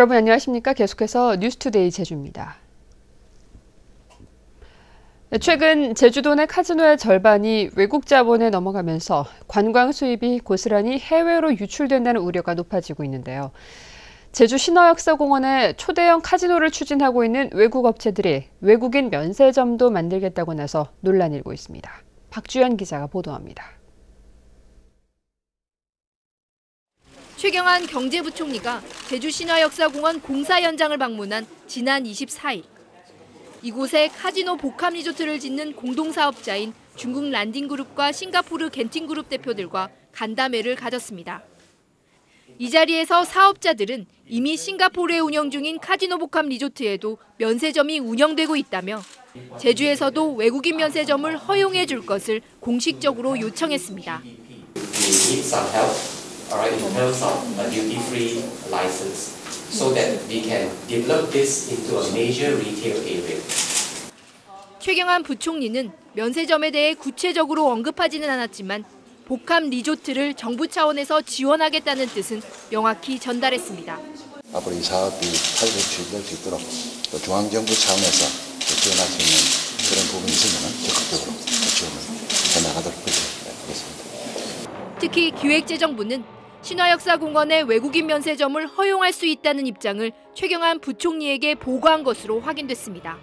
여러분 안녕하십니까? 계속해서 뉴스투데이 제주입니다. 최근 제주도 내 카지노의 절반이 외국 자본에 넘어가면서 관광 수입이 고스란히 해외로 유출된다는 우려가 높아지고 있는데요. 제주 신화역사공원에 초대형 카지노를 추진하고 있는 외국 업체들이 외국인 면세점도 만들겠다고 나서 논란이 일고 있습니다. 박주연 기자가 보도합니다. 최경환 경제부총리가 제주 신화역사공원 공사 현장을 방문한 지난 24일. 이곳에 카지노 복합 리조트를 짓는 공동사업자인 중국 란딩그룹과 싱가포르 겐팅그룹 대표들과 간담회를 가졌습니다. 이 자리에서 사업자들은 이미 싱가포르에 운영 중인 카지노 복합 리조트에도 면세점이 운영되고 있다며 제주에서도 외국인 면세점을 허용해 줄 것을 공식적으로 요청했습니다. 최경환 부총리는 면세점에 대해 구체적으로 언급하지는 않았지만 복합 리조트를 정부 차원에서 지원하겠다는 뜻은 명확히 전달했습니다. 앞으로 이 사업이 활발히 추진될 수 있도록 또 중앙정부 차원에서 지원할 수 있는 그런 부분이 있으면 적극적으로 지원을 해나가도록 하겠습니다. 특히 기획재정부는 신화역사공원에 외국인 면세점을 허용할 수 있다는 입장을 최경환 부총리에게 보고한 것으로 확인됐습니다.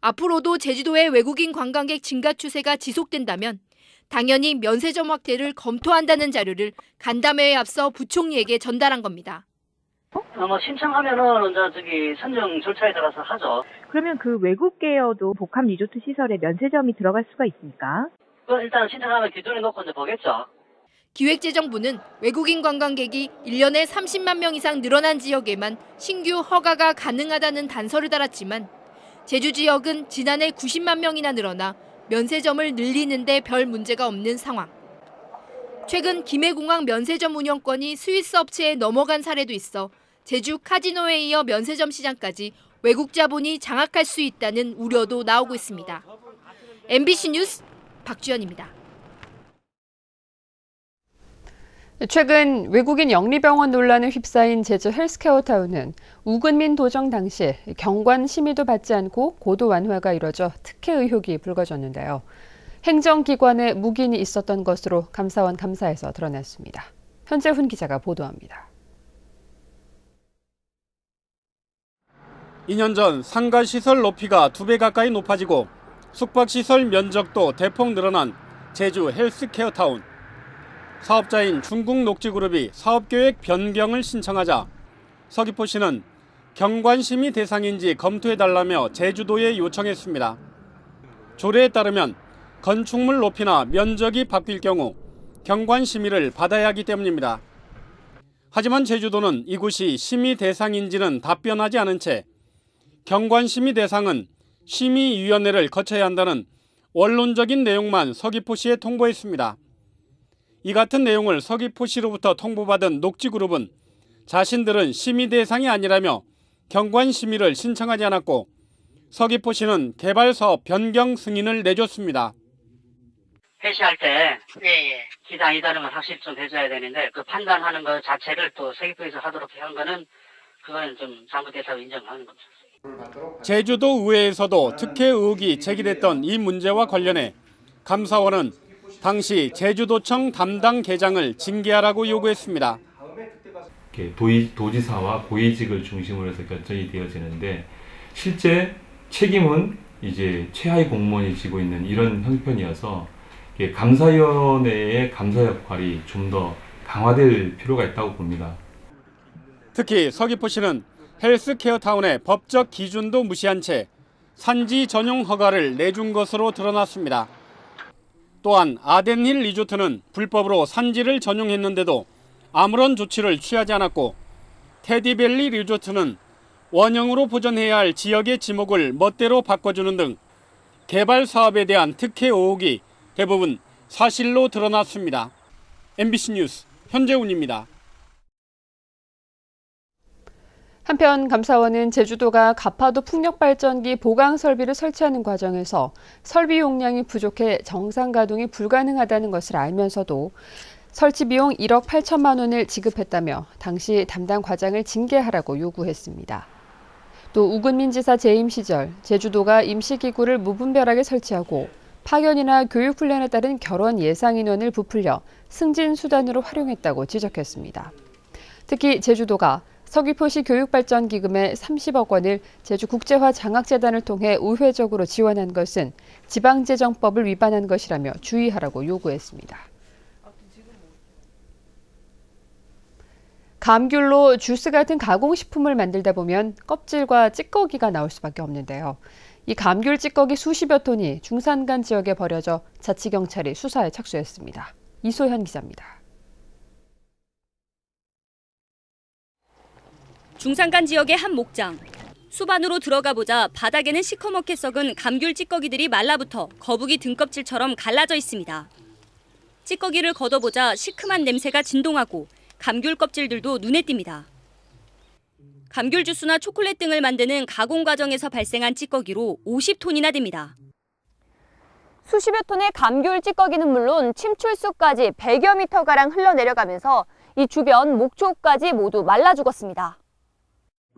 앞으로도 제주도의 외국인 관광객 증가 추세가 지속된다면 당연히 면세점 확대를 검토한다는 자료를 간담회에 앞서 부총리에게 전달한 겁니다. 어, 뭐 신청하면은 이제 저기 선정 절차에 따라서 하죠. 그러면 그 외국 계여도 복합 리조트 시설에 면세점이 들어갈 수가 있습니까? 그 일단 신청하면 기준에 놓고 이제 보겠죠. 기획재정부는 외국인 관광객이 1년에 30만 명 이상 늘어난 지역에만 신규 허가가 가능하다는 단서를 달았지만 제주 지역은 지난해 90만 명이나 늘어나 면세점을 늘리는데 별 문제가 없는 상황. 최근 김해공항 면세점 운영권이 스위스 업체에 넘어간 사례도 있어 제주 카지노에 이어 면세점 시장까지 외국 자본이 장악할 수 있다는 우려도 나오고 있습니다. MBC 뉴스 박주연입니다. 최근 외국인 영리병원 논란에 휩싸인 제주 헬스케어 타운은 우근민 도정 당시 경관 심의도 받지 않고 고도 완화가 이뤄져 특혜 의혹이 불거졌는데요. 행정기관에 묵인이 있었던 것으로 감사원 감사에서 드러났습니다. 현재훈 기자가 보도합니다. 2년 전 상가 시설 높이가 두배 가까이 높아지고 숙박시설 면적도 대폭 늘어난 제주 헬스케어 타운. 사업자인 중국 녹지그룹이 사업계획 변경을 신청하자 서귀포시는 경관심의 대상인지 검토해달라며 제주도에 요청했습니다. 조례에 따르면 건축물 높이나 면적이 바뀔 경우 경관 심의를 받아야 하기 때문입니다. 하지만 제주도는 이곳이 심의 대상인지는 답변하지 않은 채 경관 심의 대상은 심의위원회를 거쳐야 한다는 원론적인 내용만 서귀포시에 통보했습니다. 이 같은 내용을 서귀포시로부터 통보받은 녹지그룹은 자신들은 심의 대상이 아니라며 경관 심의를 신청하지 않았고 서귀포시는 개발사업 변경 승인을 내줬습니다. 회시할 때 예, 예. 기당이 다른 건 확실히 좀 해줘야 되는데 그 판단하는 것 자체를 또 서귀포에서 하도록 한 거는 그거는 좀 잘못됐다고 인정하는 겁니다. 제주도 의회에서도 특혜 의혹이 제기됐던 이 문제와 관련해 감사원은 당시 제주도청 담당 계장을 징계하라고 요구했습니다. 도의, 도지사와 고위직을 중심으로 해서 결정이 되어지는데 실제 책임은 이제 최하위 공무원이 지고 있는 이런 형편이어서 감사위원회의 감사 역할이 좀 더 강화될 필요가 있다고 봅니다. 특히 서귀포시는 헬스케어 타운의 법적 기준도 무시한 채 산지 전용 허가를 내준 것으로 드러났습니다. 또한 아덴힐 리조트는 불법으로 산지를 전용했는데도 아무런 조치를 취하지 않았고 테디밸리 리조트는 원형으로 보존해야 할 지역의 지목을 멋대로 바꿔주는 등 개발 사업에 대한 특혜 의혹이 대부분 사실로 드러났습니다. MBC 뉴스 현재훈입니다. 한편 감사원은 제주도가 가파도 풍력발전기 보강 설비를 설치하는 과정에서 설비 용량이 부족해 정상 가동이 불가능하다는 것을 알면서도 설치 비용 1억 8천만 원을 지급했다며 당시 담당 과장을 징계하라고 요구했습니다. 또 우근민 지사 재임 시절 제주도가 임시기구를 무분별하게 설치하고 파견이나 교육 훈련에 따른 결혼 예상 인원을 부풀려 승진 수단으로 활용했다고 지적했습니다. 특히 제주도가 서귀포시 교육발전기금의 30억 원을 제주국제화 장학재단을 통해 우회적으로 지원한 것은 지방재정법을 위반한 것이라며 주의하라고 요구했습니다. 감귤로 주스 같은 가공식품을 만들다 보면 껍질과 찌꺼기가 나올 수밖에 없는데요. 이 감귤 찌꺼기 수십여 톤이 중산간 지역에 버려져 자치경찰이 수사에 착수했습니다. 이소현 기자입니다. 중산간 지역의 한 목장. 수반으로 들어가 보자 바닥에는 시커멓게 썩은 감귤 찌꺼기들이 말라붙어 거북이 등껍질처럼 갈라져 있습니다. 찌꺼기를 걷어보자 시큼한 냄새가 진동하고 감귤 껍질들도 눈에 띕니다. 감귤 주스나 초콜릿 등을 만드는 가공 과정에서 발생한 찌꺼기로 50톤이나 됩니다. 수십여 톤의 감귤 찌꺼기는 물론 침출수까지 100여 미터가량 흘러내려가면서 이 주변 목초까지 모두 말라 죽었습니다.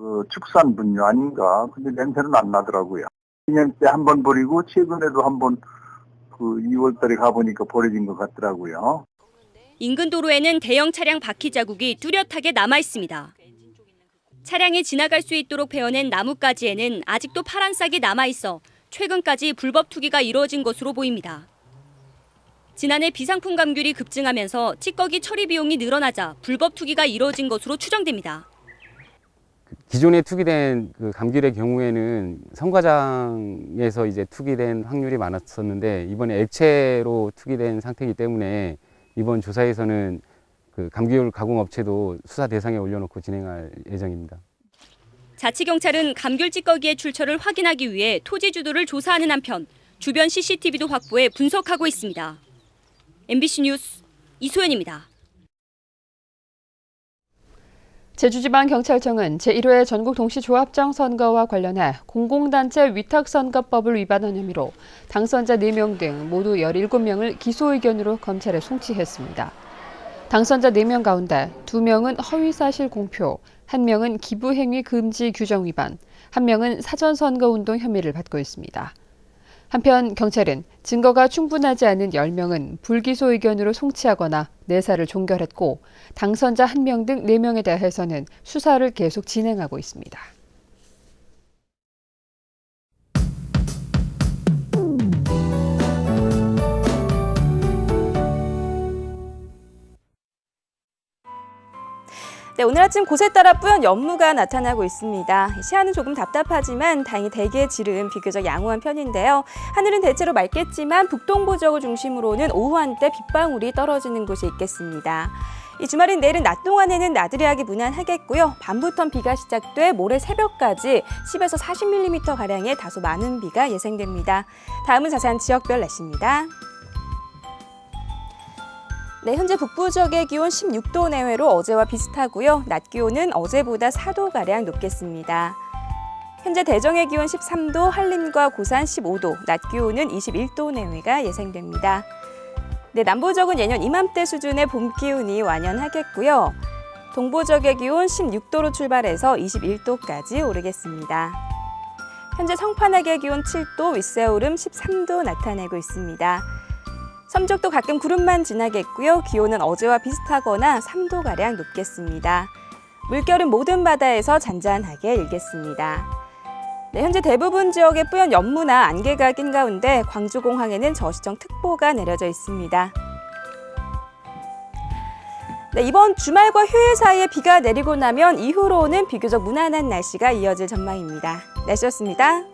그 축산 분뇨 아닌가. 근데 냄새는 안 나더라고요. 2년 때 한 번 버리고 최근에도 한번 그 2월 달에 가보니까 버려진 것 같더라고요. 인근 도로에는 대형 차량 바퀴 자국이 뚜렷하게 남아 있습니다. 차량이 지나갈 수 있도록 베어낸 나뭇가지에는 아직도 파란 싹이 남아 있어 최근까지 불법 투기가 이루어진 것으로 보입니다. 지난해 비상품 감귤이 급증하면서 찌꺼기 처리 비용이 늘어나자 불법 투기가 이루어진 것으로 추정됩니다. 기존에 투기된 그 감귤의 경우에는 성과장에서 이제 투기된 확률이 많았었는데 이번에 액체로 투기된 상태이기 때문에 이번 조사에서는 그 감귤 가공 업체도 수사 대상에 올려놓고 진행할 예정입니다. 자치경찰은 감귤 찌꺼기의 출처를 확인하기 위해 토지 주도를 조사하는 한편 주변 CCTV도 확보해 분석하고 있습니다. MBC 뉴스 이소연입니다. 제주지방경찰청은 제1회 전국 동시조합장 선거와 관련해 공공단체 위탁선거법을 위반한 혐의로 당선자 4명 등 모두 17명을 기소의견으로 검찰에 송치했습니다. 당선자 4명 가운데 2명은 허위사실 공표, 1명은 기부행위 금지 규정 위반, 1명은 사전선거운동 혐의를 받고 있습니다. 한편 경찰은 증거가 충분하지 않은 10명은 불기소 의견으로 송치하거나 내사를 종결했고 당선자 1명 등 4명에 대해서는 수사를 계속 진행하고 있습니다. 네, 오늘 아침 곳에 따라 뿌연 연무가 나타나고 있습니다. 시야는 조금 답답하지만 다행히 대기의 질은 비교적 양호한 편인데요. 하늘은 대체로 맑겠지만 북동부 지역을 중심으로는 오후 한때 빗방울이 떨어지는 곳이 있겠습니다. 이 주말인 내일은 낮 동안에는 나들이하기 무난하겠고요. 밤부터 비가 시작돼 모레 새벽까지 10에서 40mm 가량의 다소 많은 비가 예상됩니다. 다음은 자세한 지역별 날씨입니다. 네, 현재 북부 지역의 기온 16도 내외로 어제와 비슷하고요. 낮 기온은 어제보다 4도가량 높겠습니다. 현재 대정의 기온 13도, 한림과 고산 15도, 낮 기온은 21도 내외가 예상됩니다. 네, 남부 지역은 예년 이맘때 수준의 봄 기온이 완연하겠고요. 동부 지역의 기온 16도로 출발해서 21도까지 오르겠습니다. 현재 성판악의 기온 7도, 윗세오름 13도 나타내고 있습니다. 섬쪽도 가끔 구름만 지나겠고요. 기온은 어제와 비슷하거나 3도가량 높겠습니다. 물결은 모든 바다에서 잔잔하게 일겠습니다. 네, 현재 대부분 지역에 뿌연 연무나 안개가 낀 가운데 광주공항에는 저시청 특보가 내려져 있습니다. 네, 이번 주말과 휴일 사이에 비가 내리고 나면 이후로는 비교적 무난한 날씨가 이어질 전망입니다. 날씨였습니다.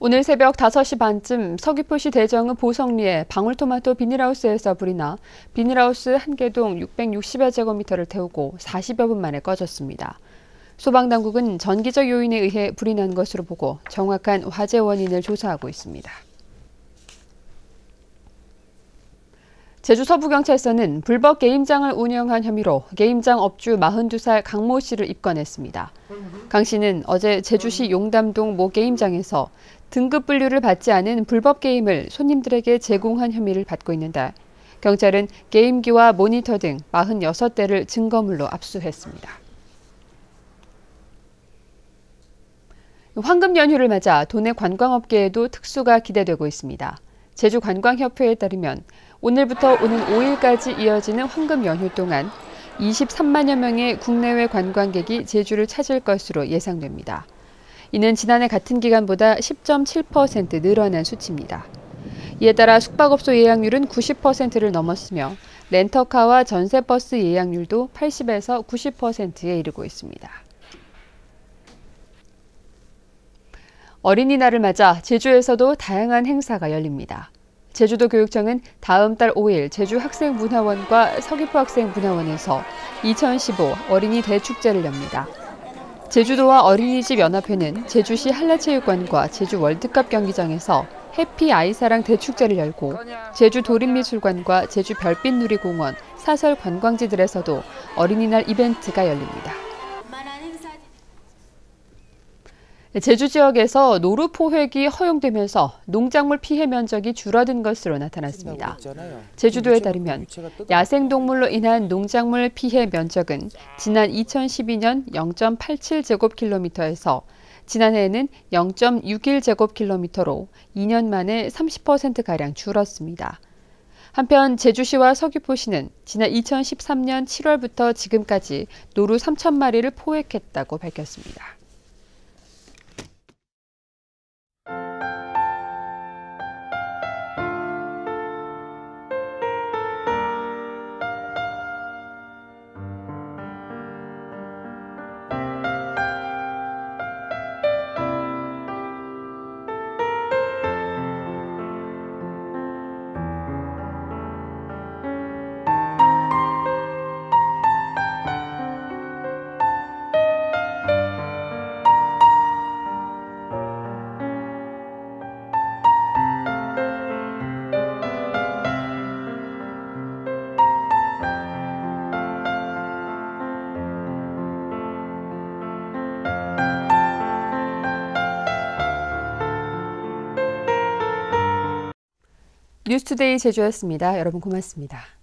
오늘 새벽 5시 반쯤 서귀포시 대정읍 보성리에 방울토마토 비닐하우스에서 불이 나 비닐하우스 한 개동 660여 제곱미터를 태우고 40여 분 만에 꺼졌습니다. 소방당국은 전기적 요인에 의해 불이 난 것으로 보고 정확한 화재 원인을 조사하고 있습니다. 제주 서부경찰서는 불법 게임장을 운영한 혐의로 게임장 업주 42살 강모 씨를 입건했습니다. 강 씨는 어제 제주시 용담동 모 게임장에서 등급 분류를 받지 않은 불법 게임을 손님들에게 제공한 혐의를 받고 있는데 경찰은 게임기와 모니터 등 46대를 증거물로 압수했습니다. 황금 연휴를 맞아 도내 관광업계에도 특수가 기대되고 있습니다. 제주관광협회에 따르면 오늘부터 오는 5일까지 이어지는 황금 연휴 동안 23만여 명의 국내외 관광객이 제주를 찾을 것으로 예상됩니다. 이는 지난해 같은 기간보다 10.7% 늘어난 수치입니다. 이에 따라 숙박업소 예약률은 90%를 넘었으며 렌터카와 전세버스 예약률도 80에서 90%에 이르고 있습니다. 어린이날을 맞아 제주에서도 다양한 행사가 열립니다. 제주도 교육청은 다음 달 5일 제주학생문화원과 서귀포학생문화원에서 2015 어린이 대축제를 엽니다. 제주도와 어린이집 연합회는 제주시 한라체육관과 제주 월드컵 경기장에서 해피 아이사랑 대축제를 열고 제주 도림미술관과 제주 별빛누리공원, 사설 관광지들에서도 어린이날 이벤트가 열립니다. 제주 지역에서 노루 포 획이 허용되면서 농작물 피해 면적이 줄어든 것으로 나타났습니다. 제주도에 따르면 야생동물로 인한 농작물 피해 면적은 지난 2012년 0.87제곱킬로미터에서 지난해에는 0.61제곱킬로미터로 2년 만에 30%가량 줄었습니다. 한편 제주시와 서귀포시는 지난 2013년 7월부터 지금까지 노루 3천 마리를 포획했다고 밝혔습니다. 뉴스투데이 제주였습니다. 여러분 고맙습니다.